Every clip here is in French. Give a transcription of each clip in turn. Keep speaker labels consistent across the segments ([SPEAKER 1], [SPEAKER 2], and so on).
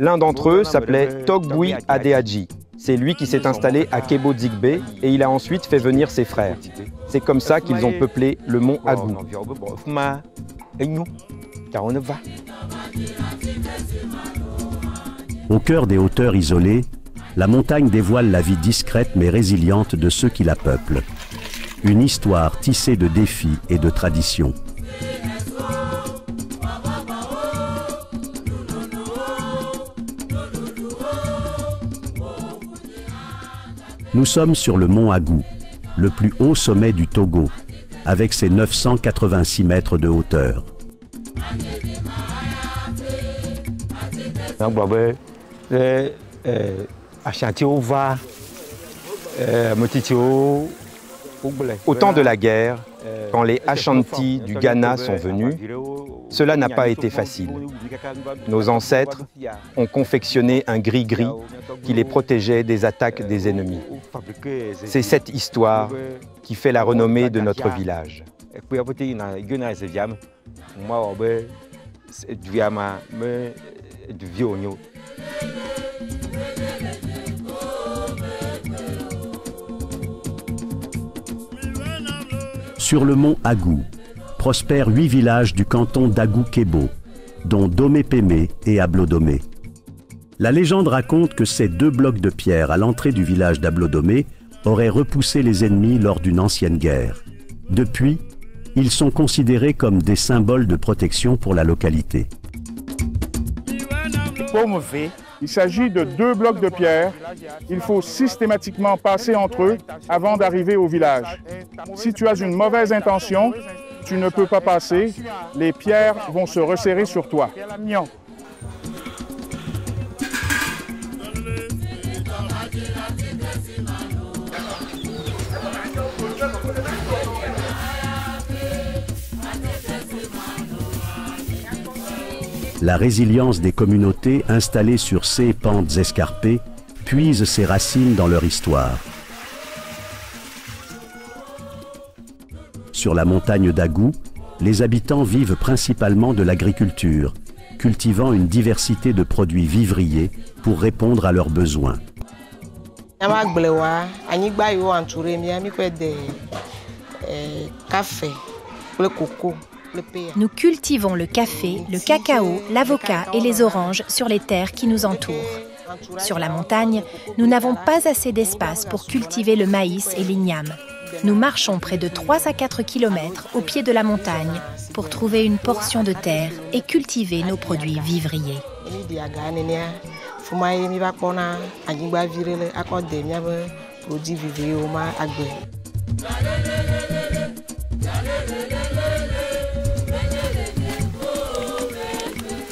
[SPEAKER 1] L'un d'entre eux s'appelait Togbui Adeaji. C'est lui qui s'est installé à Kebo Dzigbe et il a ensuite fait venir ses frères. C'est comme ça qu'ils ont peuplé le mont Agou.
[SPEAKER 2] Au cœur des hauteurs isolées, la montagne dévoile la vie discrète mais résiliente de ceux qui la peuplent. Une histoire tissée de défis et de traditions. Nous sommes sur le mont Agou, le plus haut sommet du Togo, avec ses 986 mètres de hauteur.
[SPEAKER 1] ɖe eh, eh, wogblẽ. Au temps de la guerre, quand les Ashanti du Ghana sont venus, cela n'a pas été facile. Nos ancêtres ont confectionné un gris-gris qui les protégeait des attaques des ennemis. C'est cette histoire qui fait la renommée de notre village.
[SPEAKER 2] Sur le mont Agou, prospèrent huit villages du canton d'Agou-Kebo, dont Domé-Pémé et Ablodomé. La légende raconte que ces deux blocs de pierre à l'entrée du village d'Ablodomé auraient repoussé les ennemis lors d'une ancienne guerre. Depuis, ils sont considérés comme des symboles de protection pour la localité.
[SPEAKER 3] Il s'agit de deux blocs de pierre. Il faut systématiquement passer entre eux avant d'arriver au village. Si tu as une mauvaise intention, tu ne peux pas passer. Les pierres vont se resserrer sur toi.
[SPEAKER 2] La résilience des communautés installées sur ces pentes escarpées puise ses racines dans leur histoire. Sur la montagne d'Agou, les habitants vivent principalement de l'agriculture, cultivant une diversité de produits vivriers pour répondre à leurs besoins.
[SPEAKER 4] Nous cultivons le café, le cacao, l'avocat et les oranges sur les terres qui nous entourent. Sur la montagne, nous n'avons pas assez d'espace pour cultiver le maïs et l'igname. Nous marchons près de 3 à 4 km au pied de la montagne pour trouver une portion de terre et cultiver nos produits vivriers.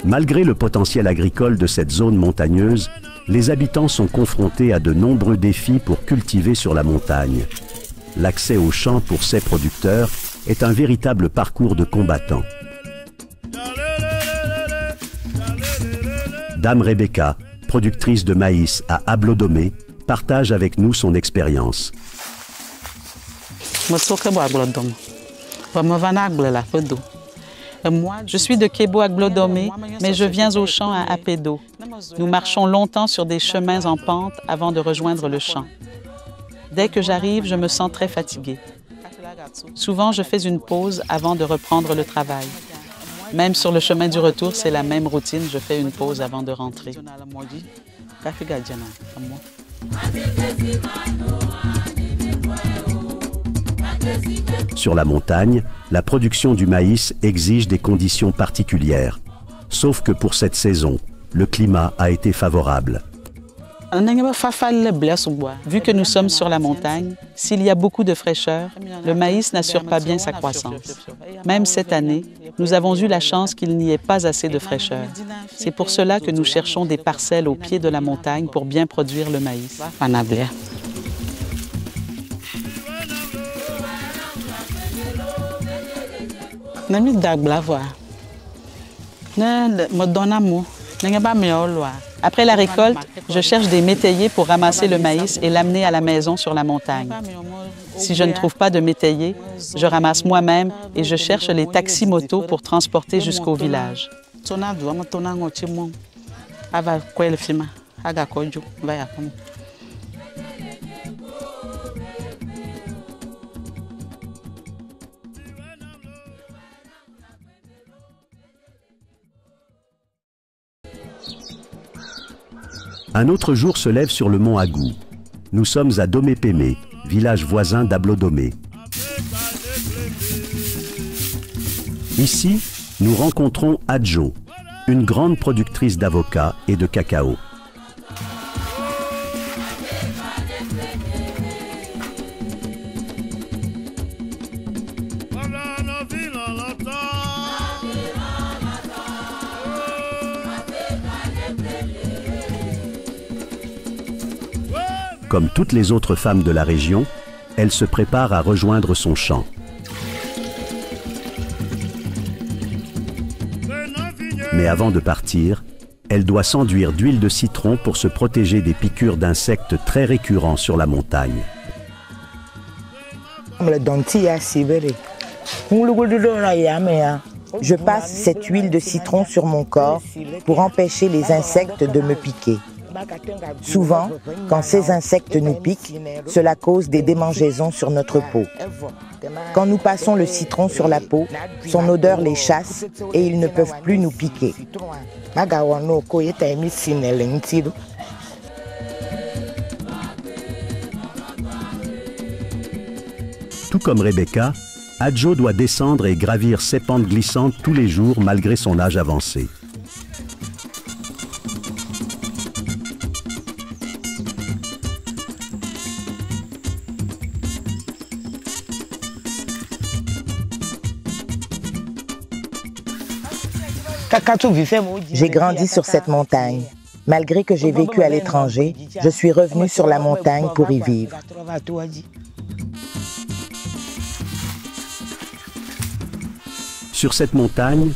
[SPEAKER 2] Malgré le potentiel agricole de cette zone montagneuse, les habitants sont confrontés à de nombreux défis pour cultiver sur la montagne. L'accès aux champs pour ces producteurs est un véritable parcours de combattants. Dame Rebecca, productrice de maïs à Ablodomé, partage avec nous son expérience.
[SPEAKER 5] Je suis de Kebo à Glodomé, mais je viens au champ à Apédo. Nous marchons longtemps sur des chemins en pente avant de rejoindre le champ. Dès que j'arrive, je me sens très fatiguée. Souvent, je fais une pause avant de reprendre le travail. Même sur le chemin du retour, c'est la même routine. Je fais une pause avant de rentrer.
[SPEAKER 2] Sur la montagne, la production du maïs exige des conditions particulières. Sauf que pour cette saison, le climat a été favorable.
[SPEAKER 5] Vu que nous sommes sur la montagne, s'il y a beaucoup de fraîcheur, le maïs n'assure pas bien sa croissance. Même cette année, nous avons eu la chance qu'il n'y ait pas assez de fraîcheur. C'est pour cela que nous cherchons des parcelles au pied de la montagne pour bien produire le maïs. Après la récolte, je cherche des métayers pour ramasser le maïs et l'amener à la maison sur la montagne. Si je ne trouve pas de métayer, je ramasse moi-même et je cherche les taxis-motos pour transporter jusqu'au village.
[SPEAKER 2] Un autre jour se lève sur le mont Agou. Nous sommes à Domépémé, village voisin d'Ablodomé. Ici, nous rencontrons Adjo, une grande productrice d'avocats et de cacao. Comme toutes les autres femmes de la région, elle se prépare à rejoindre son champ. Mais avant de partir, elle doit s'enduire d'huile de citron pour se protéger des piqûres d'insectes très récurrents sur la montagne.
[SPEAKER 6] Je passe cette huile de citron sur mon corps pour empêcher les insectes de me piquer. Souvent, quand ces insectes nous piquent, cela cause des démangeaisons sur notre peau. Quand nous passons le citron sur la peau, son odeur les chasse et ils ne peuvent plus nous piquer.
[SPEAKER 2] Tout comme Rebecca, Adjo doit descendre et gravir ses pentes glissantes tous les jours malgré son âge avancé.
[SPEAKER 6] J'ai grandi sur cette montagne. Malgré que j'ai vécu à l'étranger, je suis revenu sur la montagne pour y vivre.
[SPEAKER 2] Sur cette montagne,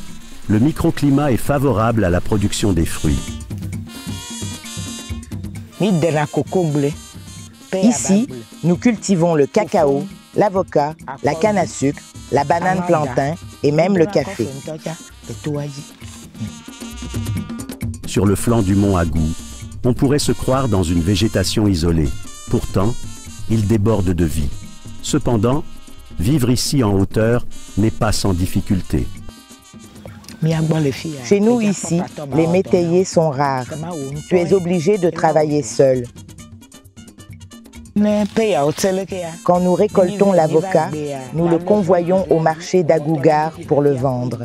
[SPEAKER 2] le microclimat est favorable à la production des fruits.
[SPEAKER 6] Ici, nous cultivons le cacao, l'avocat, la canne à sucre, la banane plantain et même le café.
[SPEAKER 2] Sur le flanc du mont Agou, on pourrait se croire dans une végétation isolée. Pourtant, il déborde de vie. Cependant, vivre ici en hauteur n'est pas sans difficulté.
[SPEAKER 6] Chez nous ici, les métayers sont rares. Tu es obligé de travailler seul. Quand nous récoltons l'avocat, nous le convoyons au marché d'Agougar pour le vendre.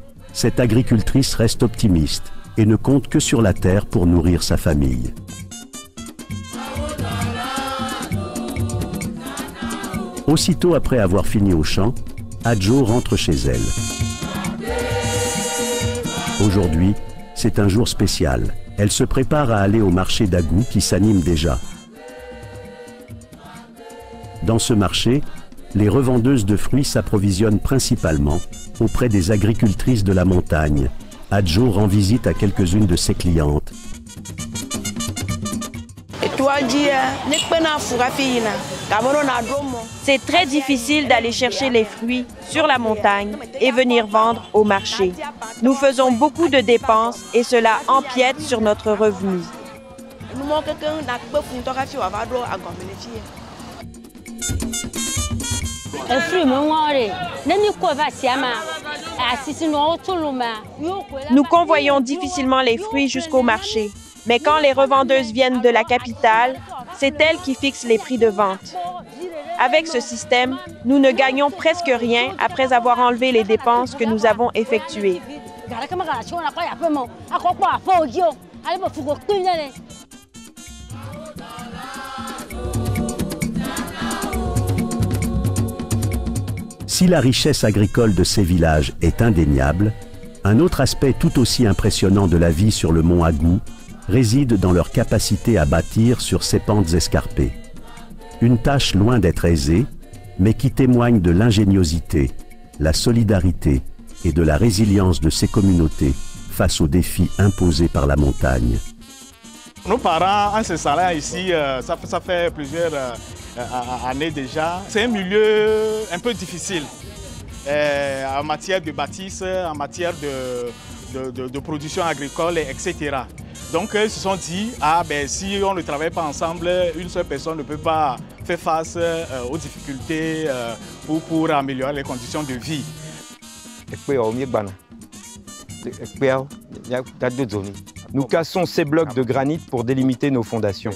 [SPEAKER 2] cette agricultrice reste optimiste et ne compte que sur la terre pour nourrir sa famille. Aussitôt après avoir fini au champ, Adjo rentre chez elle. Aujourd'hui, c'est un jour spécial. Elle se prépare à aller au marché d'Agou qui s'anime déjà. Dans ce marché, les revendeuses de fruits s'approvisionnent principalement auprès des agricultrices de la montagne. Adjo rend visite à quelques-unes de ses clientes.
[SPEAKER 7] C'est très difficile d'aller chercher les fruits sur la montagne et venir vendre au marché. Nous faisons beaucoup de dépenses et cela empiète sur notre revenu. Nous convoyons difficilement les fruits jusqu'au marché, mais quand les revendeuses viennent de la capitale, c'est elles qui fixent les prix de vente. Avec ce système, nous ne gagnons presque rien après avoir enlevé les dépenses que nous avons effectuées.
[SPEAKER 2] Si la richesse agricole de ces villages est indéniable, un autre aspect tout aussi impressionnant de la vie sur le mont Agou réside dans leur capacité à bâtir sur ces pentes escarpées. Une tâche loin d'être aisée, mais qui témoigne de l'ingéniosité, la solidarité et de la résilience de ces communautés face aux défis imposés par la montagne.
[SPEAKER 8] Nos parents, en ici, euh, ça, ça, fait plusieurs euh, années déjà. C'est un milieu un peu difficile euh, en matière de bâtisse, en matière de production agricole, etc. Donc ils se sont dit, ah ben si on ne travaille pas ensemble, une seule personne ne peut pas faire face euh, aux difficultés euh, pour, pour améliorer les conditions de vie.
[SPEAKER 1] Nous cassons ces blocs de granit pour délimiter nos fondations.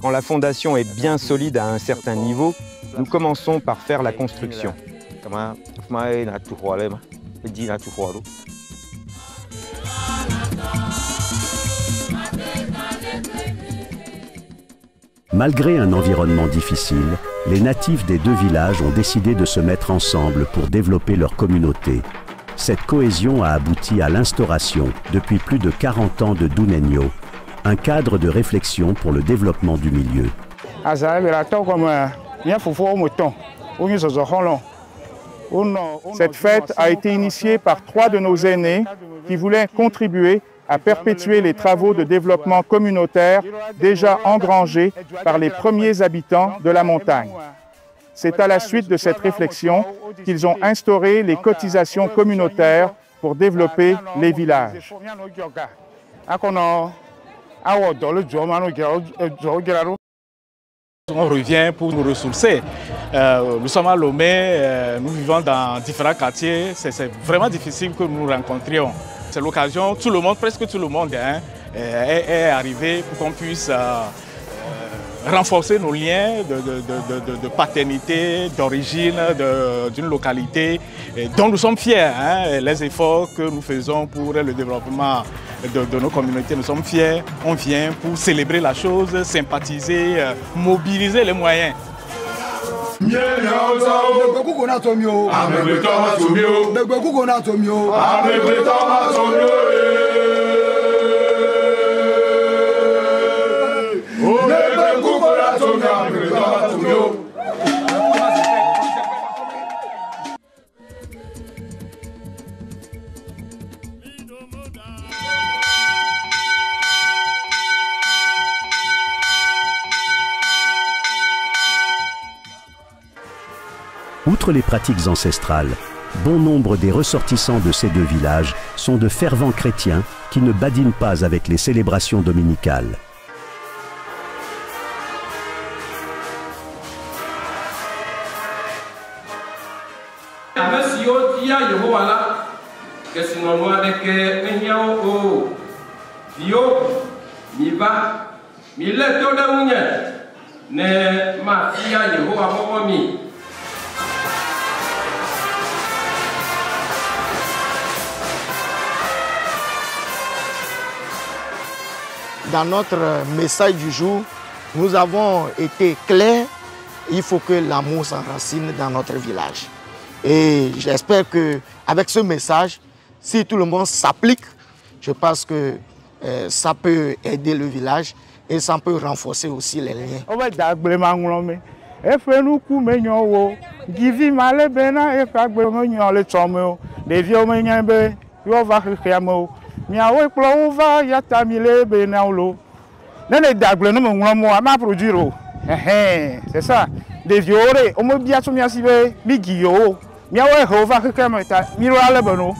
[SPEAKER 1] Quand la fondation est bien solide à un certain niveau, nous commençons par faire la construction.
[SPEAKER 2] Malgré un environnement difficile, les natifs des deux villages ont décidé de se mettre ensemble pour développer leur communauté. Cette cohésion a abouti à l'instauration, depuis plus de 40 ans de Dunenyo, un cadre de réflexion pour le développement du milieu.
[SPEAKER 3] Cette fête a été initiée par trois de nos aînés qui voulaient contribuer à perpétuer les travaux de développement communautaire déjà engrangés par les premiers habitants de la montagne. C'est à la suite de cette réflexion qu'ils ont instauré les cotisations communautaires pour développer les villages.
[SPEAKER 8] On revient pour nous ressourcer. Euh, nous sommes à Lomé, euh, nous vivons dans différents quartiers. C'est vraiment difficile que nous nous rencontrions. C'est l'occasion, tout le monde, presque tout le monde hein, est, est, arrivé pour qu'on puisse euh, euh, renforcer nos liens de, de, de, de paternité, d'origine d'une localité dont nous sommes fiers. Hein, les efforts que nous faisons pour le développement de, nos communautés, nous sommes fiers. On vient pour célébrer la chose, sympathiser, euh, mobiliser les moyens.
[SPEAKER 2] Les pratiques ancestrales, bon nombre des ressortissants de ces deux villages sont de fervents chrétiens qui ne badinent pas avec les célébrations dominicales.
[SPEAKER 9] Dans notre message du jour, nous avons été clairs. Il faut que l'amour s'enracine dans notre village. Et j'espère qu'avec ce message, si tout le monde s'applique, je pense que euh, ça peut aider le village et ça peut renforcer aussi les liens.
[SPEAKER 3] Miawo kplɔ wo va ya ta mi le be na wo lo. Ne ne da agble ne me ŋlɔm o ama produire o ɛhɛn c'est ça. Ɖeviwo ɖe wo me bia tso mia si be mi gi yewo miawo ehe wo va xexea me ta mi ɖo ale no